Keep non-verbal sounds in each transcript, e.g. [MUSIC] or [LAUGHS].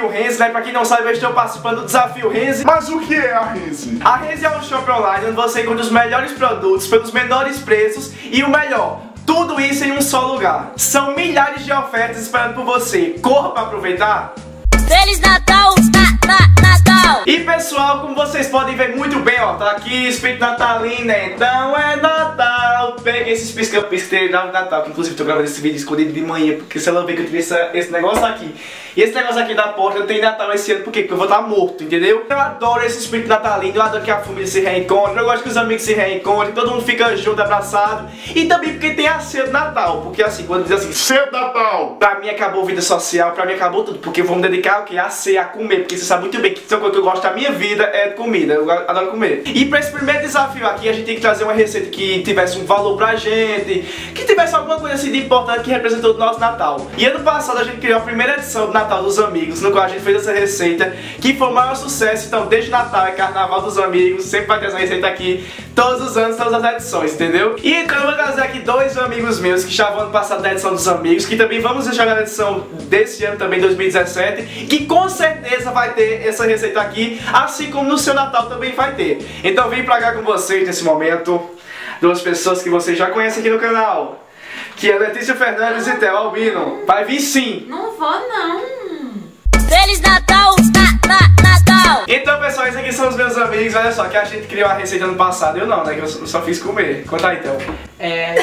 Desafio Renzi, né? Pra quem não sabe, eu estou participando do Desafio Renzi. Mas o que é a Renzi? A Renzi é um shopping online onde você encontra os melhores produtos pelos menores preços e o melhor, tudo isso em um só lugar. São milhares de ofertas esperando por você. Corra pra aproveitar! Feliz Natal, na, na, Natal! E pessoal, como vocês podem ver muito bem, ó, tá aqui espírito natalino, né? Então é Natal! Esses pisca-pisca de Natal, que inclusive tô gravando esse vídeo escondido de manhã, porque se ela ver que eu tirei essa, esse negócio aqui. E esse negócio aqui da porta não tem Natal esse ano, por quê? Porque eu vou estar morto, entendeu? Eu adoro esse espírito natalino, eu adoro que a família se reencontre, eu gosto que os amigos se reencontrem, todo mundo fica junto, abraçado. E também porque tem a ceia do Natal, porque assim, quando diz assim, Cedo Natal! Pra mim acabou a vida social, pra mim acabou tudo, porque eu vou me dedicar o quê? A ser, a comer, porque você sabe muito bem que se uma coisa que eu gosto da minha vida é comida, eu adoro comer. E pra esse primeiro desafio aqui, a gente tem que trazer uma receita que tivesse um valor pra gente, que tivesse alguma coisa assim de importante que representou o nosso Natal. E ano passado a gente criou a primeira edição do Natal dos Amigos, no qual a gente fez essa receita, que foi o maior sucesso, então desde Natal é Carnaval dos Amigos, sempre vai ter essa receita aqui, todos os anos, todas as edições, entendeu? E então eu vou trazer aqui dois amigos meus que estavam ano passado na edição dos Amigos, que também vamos deixar na edição desse ano também, 2017, que com certeza vai ter essa receita aqui, assim como no seu Natal também vai ter. Então vim pra cá com vocês nesse momento, duas pessoas que vocês já conhecem aqui no canal, que é Letícia Fernandes e Theo Albino. Vai vir sim! Não vou, não. Feliz Natal, na, na, Natal! Então pessoal, esses aqui são os meus amigos, olha só, que a gente criou a receita ano passado, eu não, né, que eu só fiz comer. Conta aí, então. É,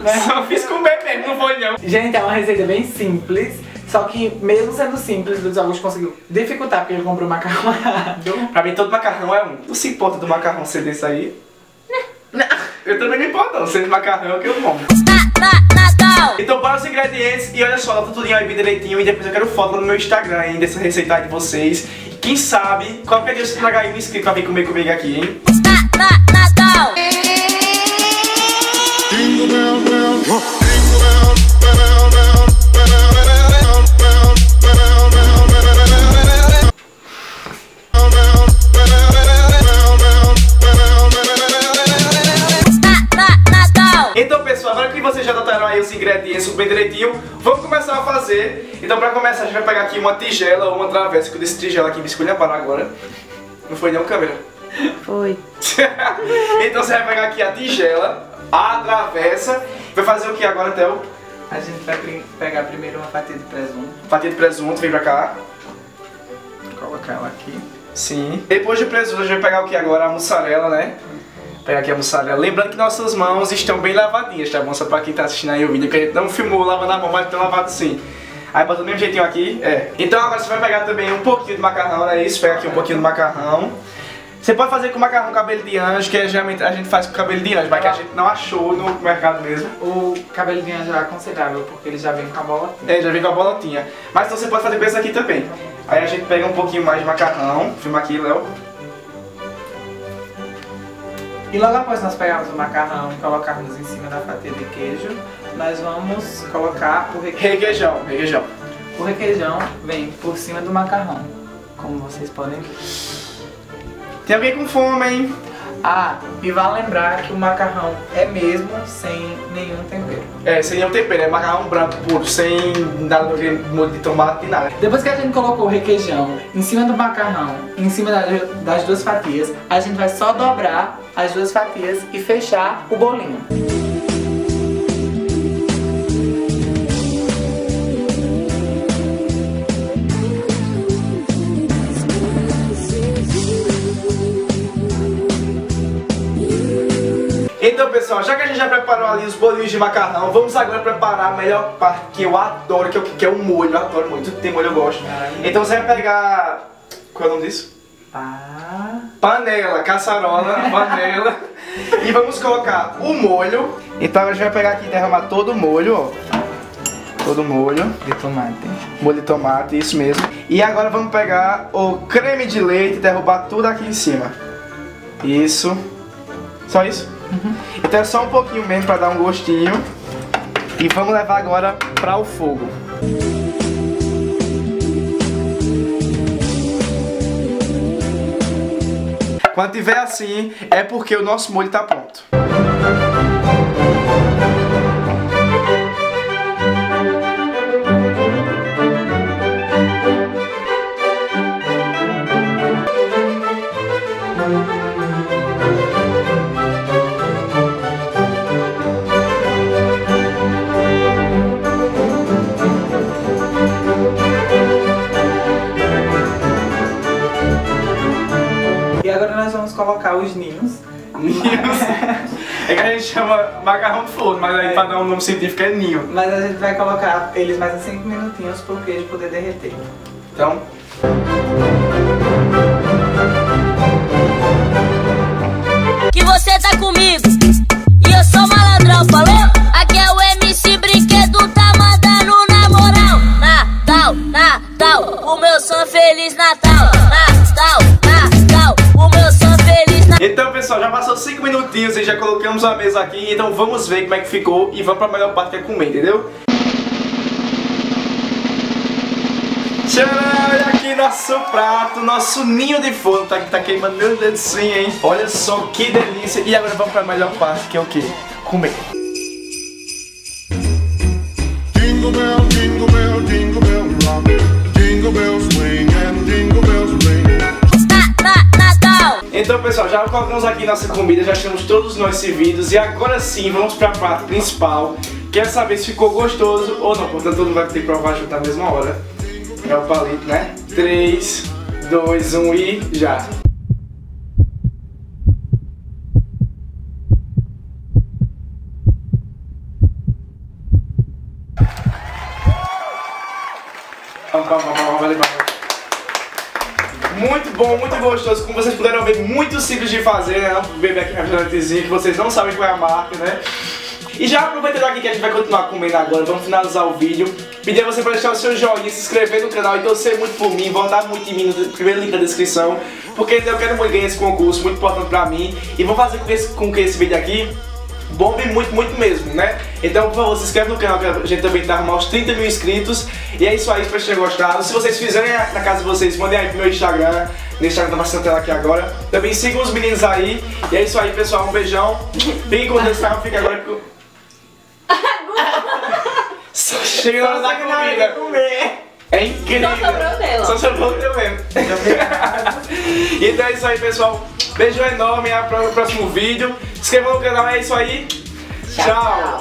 [LAUGHS] Só fiz comer mesmo, não foi não. gente, é uma receita bem simples, só que mesmo sendo simples, o Luiz Augusto conseguiu dificultar porque ele comprou macarrão errado. [LAUGHS] Pra mim todo macarrão é um. Não se importa do macarrão ser desse aí? Eu também não importo não, sendo macarrão é que eu como. Então bora os ingredientes e olha só, tá tudo aí bem direitinho e depois eu quero foto no meu Instagram aí dessa receita aí de vocês. Quem sabe, qualquer dia você traga aí um inscrito pra vir comer comigo aqui, hein? Bem direitinho, vamos começar a fazer. Então pra começar a gente vai pegar aqui uma tigela ou uma travessa, que eu disse tigela aqui, me escolha para agora. Não foi não, câmera? Foi. [LAUGHS] então você vai pegar aqui a tigela, a travessa, vai fazer o que agora, Theo? A gente vai pegar primeiro uma fatia de presunto, Fatia de presunto, vem pra cá. colocar ela aqui. Sim. Depois de presunto, a gente vai pegar o que agora? A mussarela, né? Pegar aqui a mussarela. Lembrando que nossas mãos estão bem lavadinhas, tá bom? Só pra quem tá assistindo aí o vídeo, que a gente não filmou lavando a mão, mas estão lavado sim. Aí bota do mesmo jeitinho aqui, é. Então agora você vai pegar também um pouquinho de macarrão, é isso? Pega aqui um pouquinho de macarrão. Você pode fazer com macarrão cabelo de anjo, que é, geralmente a gente faz com cabelo de anjo, mas que a gente não achou no mercado mesmo. O cabelo de anjo é aconselhável porque ele já vem com a bola. É, já vem com a bolotinha. Mas então você pode fazer com esse aqui também. Aí a gente pega um pouquinho mais de macarrão. Filma aqui, Léo. E logo após nós pegarmos o macarrão e colocarmos em cima da fatia de queijo, nós vamos colocar o requeijão. Requeijão, requeijão. O requeijão vem por cima do macarrão, como vocês podem ver. Tem alguém com fome, hein? Ah, e vale lembrar que o macarrão é mesmo sem nenhum tempero. É, sem nenhum tempero, é macarrão branco puro, sem nada de molho de tomate e nada. Depois que a gente colocou o requeijão em cima do macarrão, em cima da- das duas fatias, a gente vai só dobrar as duas fatias e fechar o bolinho. Então, pessoal, já que a gente já preparou ali os bolinhos de macarrão, vamos agora preparar a melhor parte que eu adoro, que é o, que é o molho. Eu adoro muito, tem molho eu gosto. Então você vai pegar... Qual é o nome disso? Pá. Panela, caçarola, [LAUGHS] panela. e vamos colocar o molho. Então a gente vai pegar aqui e derramar todo o molho, ó. Todo o molho. De tomate. Molho de tomate, isso mesmo. E agora vamos pegar o creme de leite e derrubar tudo aqui em cima. Isso. Só isso? Então é só um pouquinho mesmo pra dar um gostinho. E vamos levar agora para o fogo. Quando tiver assim, é porque o nosso molho tá pronto. Colocar os ninhos. Ninhos. [LAUGHS] É que a gente chama macarrão de forno, mas aí pra dar um nome científico é ninho. Mas a gente vai colocar eles mais uns 5 minutinhos pro queijo poder derreter. Então, Que você tá comigo ver como é que ficou e vamos pra melhor parte que é comer, entendeu? Tcharam! Olha aqui nosso prato, nosso ninho de forno, tá, tá queimando meu dedo sim, hein? Olha só que delícia! E agora vamos pra melhor parte, que é o quê? Comer. Jingle bell, jingle bell, jingle bell rock. Jingle bells swing pessoal, já colocamos aqui nossa comida, já temos todos os nossos servidos e agora sim vamos pra prato principal. Quer saber se ficou gostoso ou não, portanto todo mundo vai ter que provar junto na mesma hora. É o palito, né? 3, 2, 1 e já! Vamos, vamos, vamos, vamos, valeu. Muito bom, muito gostoso. Como vocês puderam ver, muito simples de fazer, né? Beber aqui refrigerantezinho que vocês não sabem qual é a marca, né? E já aproveitando aqui que a gente vai continuar comendo agora, vamos finalizar o vídeo. Pedir a você para deixar o seu joinha, se inscrever no canal e torcer muito por mim, votar muito em mim no primeiro link da descrição. Porque eu quero muito ganhar esse concurso, muito importante pra mim. E vou fazer com que esse, com que esse vídeo aqui bombe muito, muito mesmo, né? Então, por favor, se inscreve no canal que a gente também tá arrumando os 30 mil inscritos. E é isso aí, espero que vocês tenham gostado. Se vocês fizerem na casa de vocês, mandem aí pro meu Instagram. No Instagram tá passando tela aqui agora. Também sigam os meninos aí. E é isso aí, pessoal. Um beijão. Fiquem com Deus, tá? Fica agora com... [LAUGHS] Só chega na hora da comida. comer. É incrível. Só sobrou dela. Só sobrou teu mesmo. [LAUGHS] então é isso aí, pessoal. Beijo enorme. Até o próximo vídeo. Se inscreva no canal. É isso aí. Tchau.